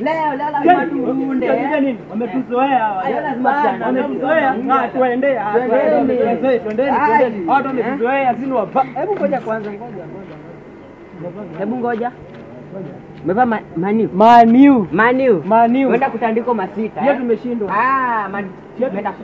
Leo leo lazima tuunde. Wametuzoea hawa. Wametuzoea. Tuende. tuende, Watu wametuzoea sisi. Hebu ngoja kwanza ngoja ngoja. Hebu ngoja. Umevaa maniu. Maniu. Maniu. Maniu. Uenda kutandiko masita. Hiyo tumeshindwa. Ah. Umeenda.